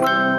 Bye.